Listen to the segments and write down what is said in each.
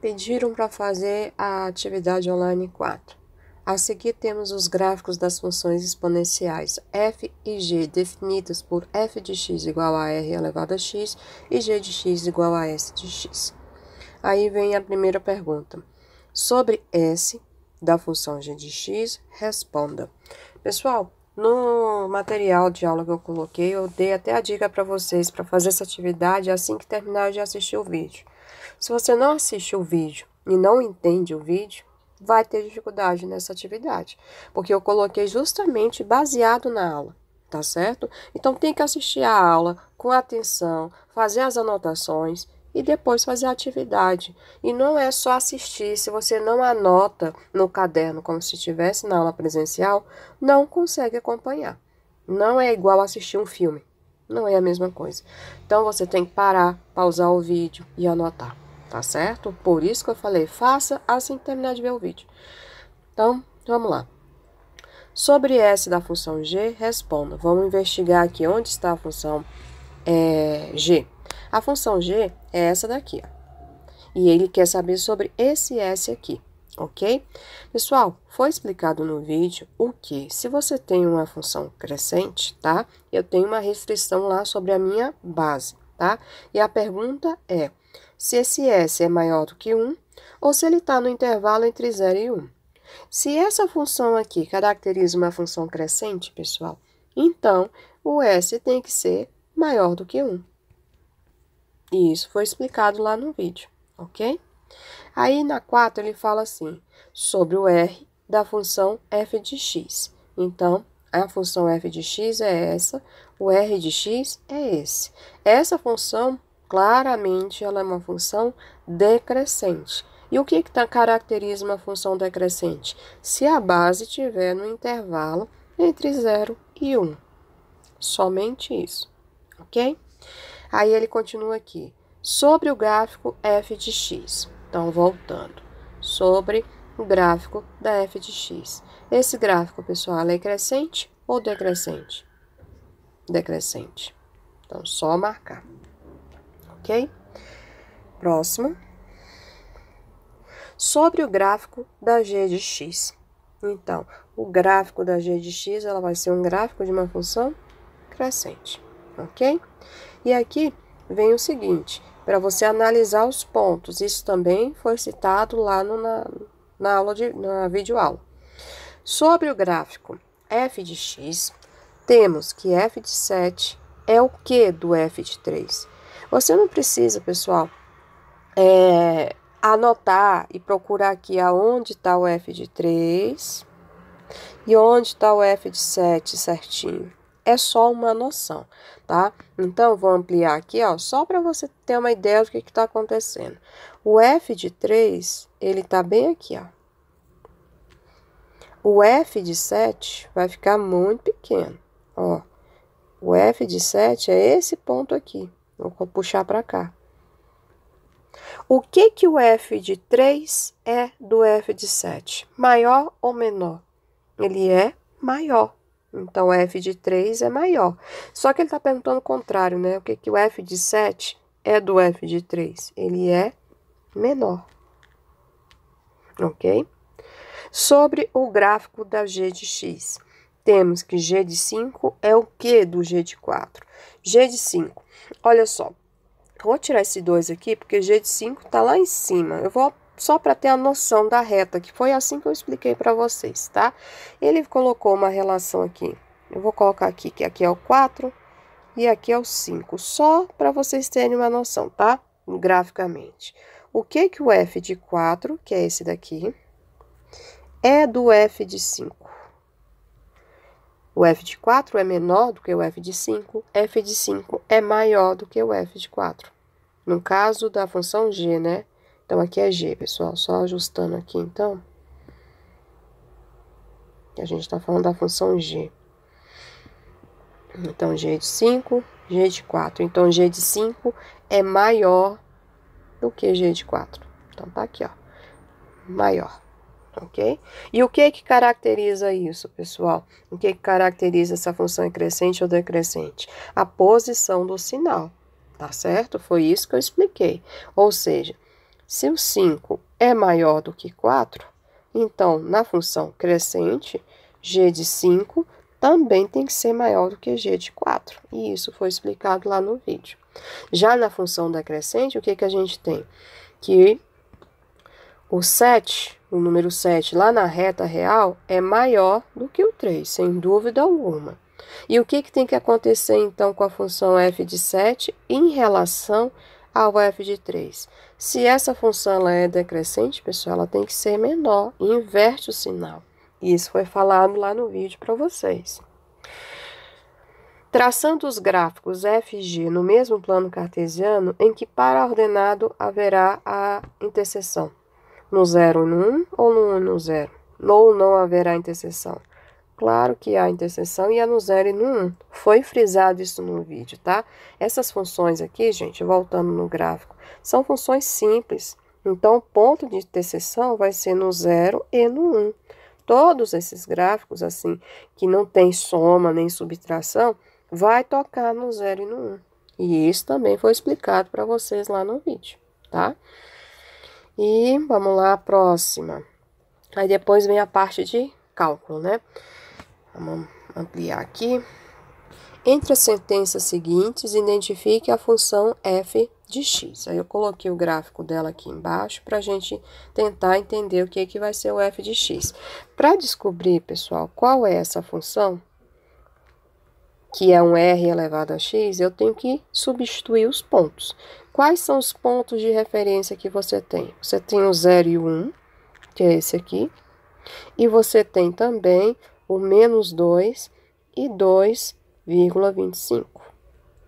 Pediram para fazer a atividade online 4. A seguir temos os gráficos das funções exponenciais f e g definidos por f de x igual a r elevado a x e g de x igual a s de x. Aí vem a primeira pergunta. Sobre s da função g de x, responda. Pessoal, no material de aula que eu coloquei, eu dei até a dica para vocês para fazer essa atividade assim que terminar de assistir o vídeo. Se você não assiste o vídeo e não entende o vídeo, vai ter dificuldade nessa atividade, porque eu coloquei justamente baseado na aula, tá certo? Então tem que assistir a aula com atenção, fazer as anotações e depois fazer a atividade. E não é só assistir, se você não anota no caderno como se estivesse na aula presencial, não consegue acompanhar. Não é igual assistir um filme. Não é a mesma coisa. Então você tem que parar, pausar o vídeo e anotar, tá certo? Por isso que eu falei, faça assim que terminar de ver o vídeo. Então, vamos lá. Sobre S da função g, responda. Vamos investigar aqui onde está a função é, g. A função g é essa daqui, ó. E ele quer saber sobre esse S aqui, ok? Pessoal, foi explicado no vídeo o que, se você tem uma função crescente, tá? Eu tenho uma restrição lá sobre a minha base, tá? E a pergunta é, se esse S é maior do que 1, ou se ele está no intervalo entre 0 e 1. Se essa função aqui caracteriza uma função crescente, pessoal, então o S tem que ser maior do que 1. E isso foi explicado lá no vídeo, ok? Aí na 4 ele fala assim, sobre o R da função f de x. Então, a função f de x é essa, o r de x é esse. Essa função, claramente, ela é uma função decrescente. E o que, que tá, caracteriza uma função decrescente? Se a base estiver no intervalo entre 0 e 1. Somente isso, ok? Aí ele continua aqui. Sobre o gráfico f de x. Então, voltando. Sobre o gráfico da f de x. Esse gráfico, pessoal, é crescente ou decrescente? Decrescente. Então, só marcar. Ok? Próximo. Sobre o gráfico da g de x. Então, o gráfico da g de x, ela vai ser um gráfico de uma função crescente, ok? E aqui vem o seguinte, para você analisar os pontos, isso também foi citado lá no, na, na aula de, na videoaula. Sobre o gráfico f de x, temos que f de 7 é o que do f de 3? Você não precisa, pessoal, é, anotar e procurar aqui aonde está o f de 3 e onde está o f de 7 certinho é só uma noção, tá? Então, vou ampliar aqui, ó, só para você ter uma ideia do que está acontecendo. O F de 3, ele tá bem aqui, ó. O F de 7 vai ficar muito pequeno, ó. O F de 7 é esse ponto aqui. Vou puxar para cá. O que que o F de 3 é do F de 7? Maior ou menor? Ele é maior. Então, o f de 3 é maior. Só que ele está perguntando o contrário, né? O que, que o f de 7 é do f de 3? Ele é menor. Ok? Sobre o gráfico da g de x. Temos que g de 5 é o que do g de 4? G de 5. Olha só. Vou tirar esse 2 aqui, porque g de 5 está lá em cima. Eu vou só para ter a noção da reta, que foi assim que eu expliquei para vocês, tá? Ele colocou uma relação aqui. Eu vou colocar aqui que aqui é o 4 e aqui é o 5, só para vocês terem uma noção, tá? Graficamente. O que que o f de 4, que é esse daqui, é do f de 5? O f de 4 é menor do que o f de 5, f de 5 é maior do que o f de 4. No caso da função g, né? Então, aqui é G, pessoal. Só ajustando aqui, então. A gente está falando da função G. Então, G de 5, G de 4. Então, G de 5 é maior do que G de 4. Então, tá aqui, ó. Maior. Ok? E o que que caracteriza isso, pessoal? O que que caracteriza essa função crescente ou decrescente? A posição do sinal, tá certo? Foi isso que eu expliquei. Ou seja, Se o 5 é maior do que 4, então, na função crescente, g de 5 também tem que ser maior do que g de 4. E isso foi explicado lá no vídeo. Já na função decrescente, o que, que a gente tem? Que o 7, o número 7 lá na reta real, é maior do que o 3, sem dúvida alguma. E o que, que tem que acontecer então com a função f de 7 em relação ao f de 3? Se essa função ela é decrescente, pessoal, ela tem que ser menor, inverte o sinal. Isso foi falado lá no vídeo para vocês. Traçando os gráficos f e g no mesmo plano cartesiano, em que para ordenado haverá a interseção? No 0 e no 1 um, ou no 1 um no 0? Ou não haverá interseção? Claro que há interseção e é no 0 e no 1. Um. Foi frisado isso no vídeo, tá? Essas funções aqui, gente, voltando no gráfico, são funções simples. Então, o ponto de interseção vai ser no 0 e no 1. Todos esses gráficos, assim, que não tem soma nem subtração, vai tocar no 0 e no 1. E isso também foi explicado para vocês lá no vídeo, tá? E vamos lá, a próxima. Aí depois vem a parte de cálculo, né? Vamos ampliar aqui. Entre as sentenças seguintes, identifique a função f de x. Aí eu coloquei o gráfico dela aqui embaixo para a gente tentar entender o que, que vai ser o f de x. Para descobrir, pessoal, qual é essa função, que é um r elevado a x, eu tenho que substituir os pontos. Quais são os pontos de referência que você tem? Você tem o 0 e o 1, que é esse aqui, e você tem também o menos 2 e 2,25.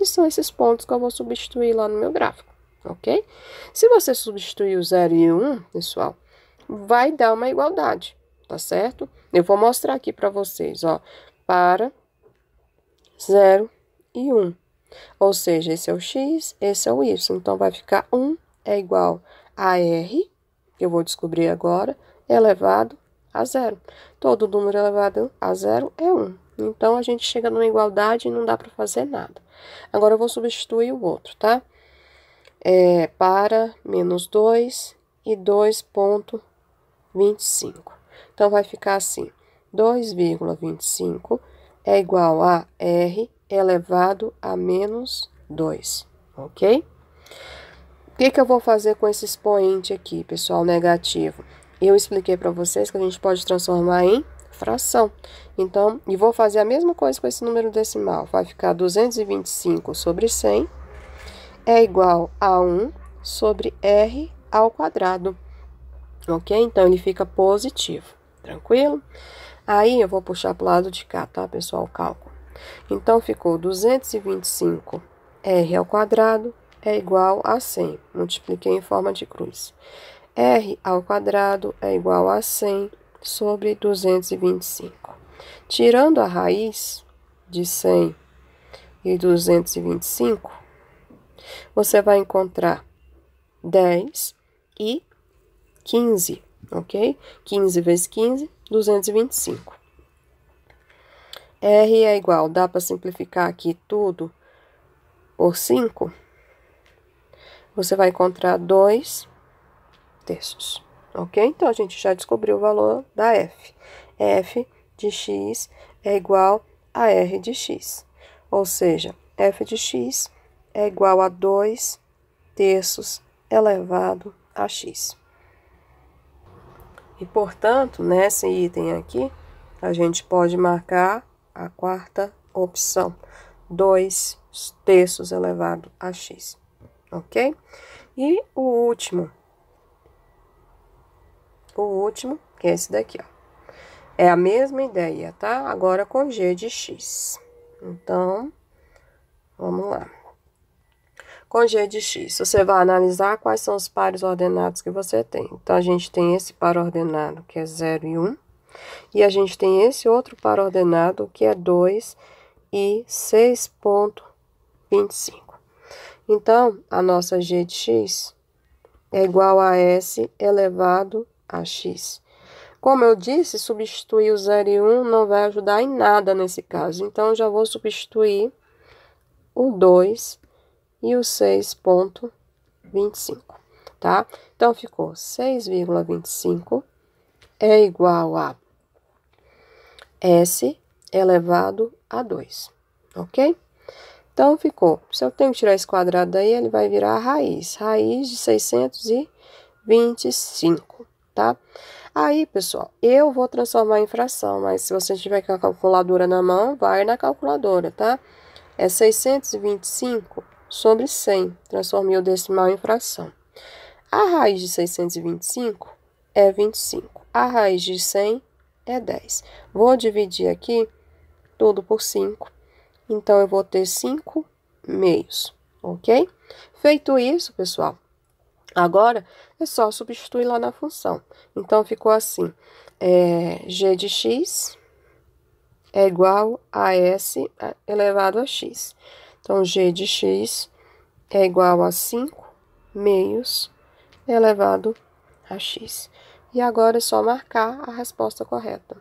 E são esses pontos que eu vou substituir lá no meu gráfico, ok? Se você substituir o 0 e o 1, pessoal, vai dar uma igualdade, tá certo? Eu vou mostrar aqui para vocês, ó, para 0 e 1. Ou seja, esse é o x, esse é o y. Então, vai ficar 1 é igual a r, que eu vou descobrir agora, elevado a zero. Todo número elevado a zero é 1. Então, a gente chega numa igualdade e não dá para fazer nada. Agora, eu vou substituir o outro, tá? É para menos 2 e 2,25. Então, vai ficar assim, 2,25 é igual a R elevado a menos 2, ok? O que, que eu vou fazer com esse expoente aqui, pessoal, negativo? Eu expliquei para vocês que a gente pode transformar em fração. Então, e vou fazer a mesma coisa com esse número decimal. Vai ficar 225 sobre 100 é igual a 1 sobre r ao quadrado. Ok? Então, ele fica positivo. Tranquilo? Aí, eu vou puxar para o lado de cá, tá, pessoal? O cálculo. Então, ficou 225 r ao quadrado é igual a 100. Multipliquei em forma de cruz r ao quadrado é igual a 100 sobre 225. Tirando a raiz de 100 e 225, você vai encontrar 10 e 15, ok? 15 vezes 15, 225. R é igual, dá para simplificar aqui tudo por 5? Você vai encontrar 2 terços. Ok? Então, a gente já descobriu o valor da f. f de x é igual a r de x. Ou seja, f de x é igual a 2 terços elevado a x. E, portanto, nesse item aqui, a gente pode marcar a quarta opção, 2 terços elevado a x, ok? E o último, o último, que é esse daqui, ó. É a mesma ideia, tá? Agora com g de x. Então, vamos lá. Com g de x, você vai analisar quais são os pares ordenados que você tem. Então, a gente tem esse par ordenado, que é 0 e 1. E a gente tem esse outro par ordenado, que é 2 e 6,25. Então, a nossa g de x é igual a s elevado a x. Como eu disse, substituir o 0 e 1 não vai ajudar em nada nesse caso. Então, já vou substituir o 2 e o 6,25. tá? Então, ficou 6,25 é igual a S elevado a 2, ok? Então, ficou. Se eu tenho que tirar esse quadrado daí, ele vai virar a raiz. Raiz de 625, tá? Aí, pessoal, eu vou transformar em fração, mas se você tiver com a calculadora na mão, vai na calculadora, tá? É 625 sobre 100. Transformei o decimal em fração. A raiz de 625 é 25. A raiz de 100 é 10. Vou dividir aqui tudo por 5. Então, eu vou ter 5 meios, ok? Feito isso, pessoal, agora é só substituir lá na função. Então, ficou assim, é, g de x é igual a s elevado a x. Então, g de x é igual a 5 meios elevado a x. E agora é só marcar a resposta correta.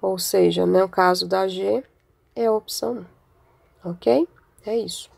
Ou seja, no caso da G, é a opção 1. Ok? É isso.